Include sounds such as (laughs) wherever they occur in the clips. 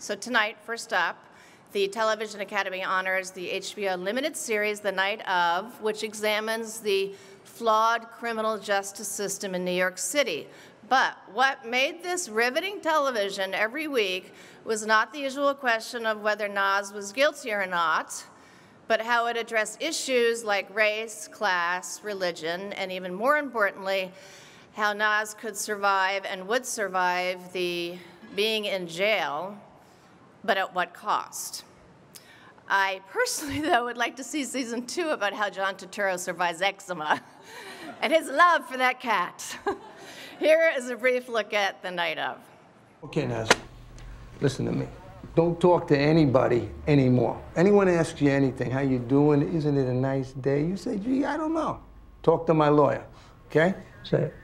So tonight, first up, the Television Academy honors the HBO limited series The Night of, which examines the flawed criminal justice system in New York City. But what made this riveting television every week was not the usual question of whether Naz was guilty or not, but how it addressed issues like race, class, religion, and even more importantly, how Naz could survive and would survive the being in jail, but at what cost. I personally, (laughs) though, would like to see season two about how John Turturro survives eczema (laughs) and his love for that cat. (laughs) Here is a brief look at the night of. Okay, Naz, listen to me. Don't talk to anybody anymore. Anyone asks you anything, how you doing, isn't it a nice day? You say, gee, I don't know. Talk to my lawyer, okay? Say it.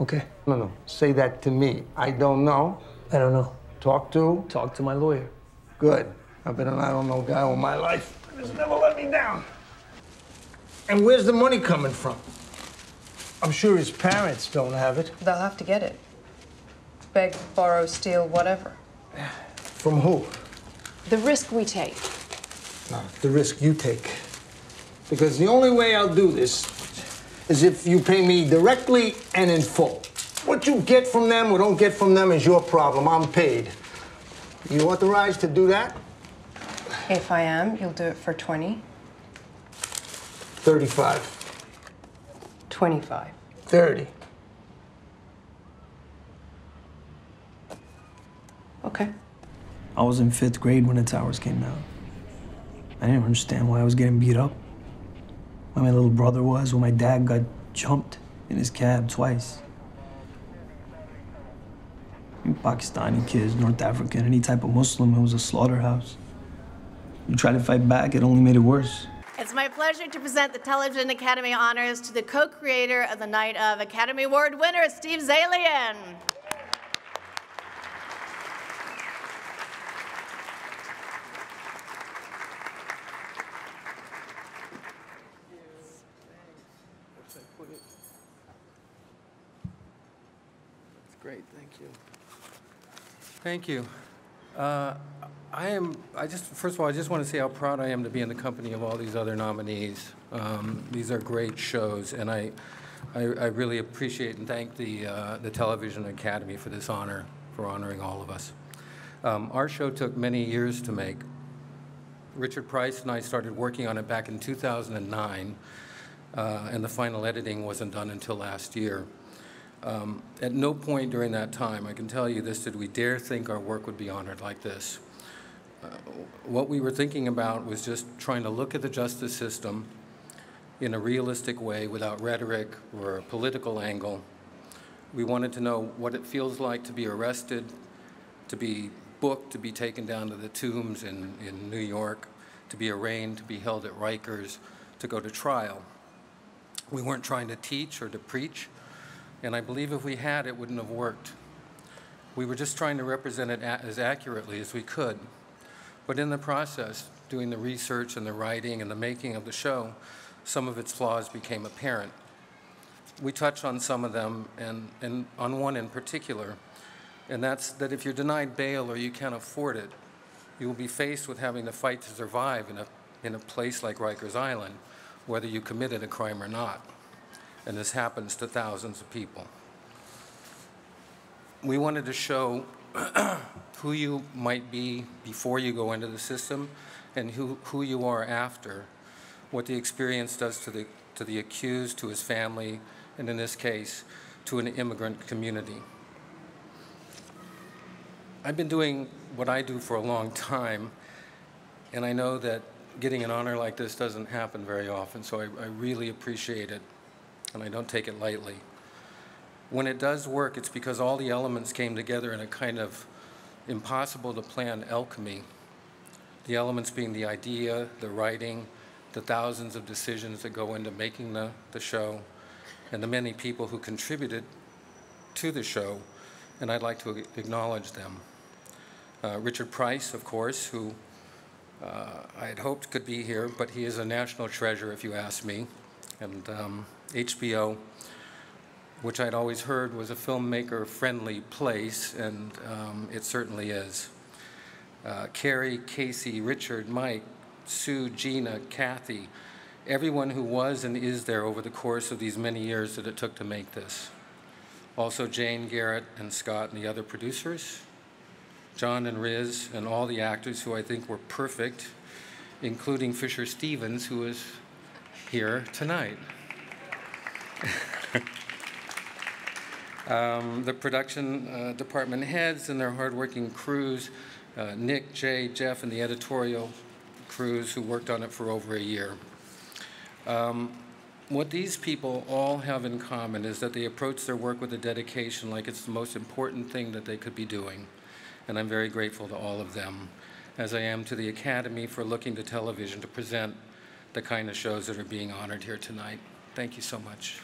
Okay. No, no, say that to me. I don't know. I don't know. Talk to? Talk to my lawyer. Good. I've been an I don't know guy all my life. He's never let me down. And where's the money coming from? I'm sure his parents don't have it. They'll have to get it. Beg, borrow, steal, whatever. From who? The risk we take. No, the risk you take. Because the only way I'll do this is if you pay me directly and in full. What you get from them or don't get from them is your problem. I'm paid. You authorized to do that? If I am, you'll do it for 20, 35. 25. 30. Okay. I was in fifth grade when the towers came down. I didn't understand why I was getting beat up. Why my little brother was, when my dad got jumped in his cab twice. Pakistani kids, North African, any type of Muslim, it was a slaughterhouse. You tried to fight back, it only made it worse. It's my pleasure to present the Television Academy Honors to the co-creator of the Night of Academy Award winner, Steve Zaillian. Great, thank you. Thank you. Uh, I am, I just, first of all, I just want to say how proud I am to be in the company of all these other nominees. Um, These are great shows, and I, I I really appreciate and thank the, uh, the Television Academy for this honor, for honoring all of us. Um, Our show took many years to make. Richard Price and I started working on it back in 2009, uh, and the final editing wasn't done until last year. Um, At no point during that time, I can tell you this, did we dare think our work would be honored like this. Uh, What we were thinking about was just trying to look at the justice system in a realistic way without rhetoric or a political angle. We wanted to know what it feels like to be arrested, to be booked, to be taken down to the tombs in, in New York, to be arraigned, to be held at Rikers, to go to trial. We weren't trying to teach or to preach, and I believe if we had, it wouldn't have worked. We were just trying to represent it as accurately as we could. But in the process, doing the research and the writing and the making of the show, some of its flaws became apparent. We touch on some of them, and, and on one in particular, and that's that if you're denied bail or you can't afford it, you will be faced with having to fight to survive in a, in a place like Rikers Island, whether you committed a crime or not. And this happens to thousands of people. We wanted to show (clears throat) who you might be before you go into the system and who, who you are after, what the experience does to the, to the accused, to his family, and in this case, to an immigrant community. I've been doing what I do for a long time, and I know that getting an honor like this doesn't happen very often, so I, I really appreciate it, and I don't take it lightly. When it does work, it's because all the elements came together in a kind of impossible to plan alchemy. The elements being the idea, the writing, the thousands of decisions that go into making the, the show, and the many people who contributed to the show, and I'd like to acknowledge them. Uh, Richard Price, of course, who uh, I had hoped could be here, but he is a national treasure, if you ask me. And um, HBO, which I'd always heard was a filmmaker-friendly place, and um, it certainly is. uh, Carrie, Casey, Richard, Mike, Sue, Gina, Kathy, everyone who was and is there over the course of these many years that it took to make this. Also Jane, Garrett, and Scott and the other producers, John and Riz, and all the actors who I think were perfect, including Fisher Stevens, who is here tonight. Um, The production uh, department heads and their hardworking crews, uh, Nick, Jay, Jeff, and the editorial crews who worked on it for over a year. Um, What these people all have in common is that they approach their work with a dedication like it's the most important thing that they could be doing. And I'm very grateful to all of them, as I am to the Academy for looking to television to present the kind of shows that are being honored here tonight. Thank you so much.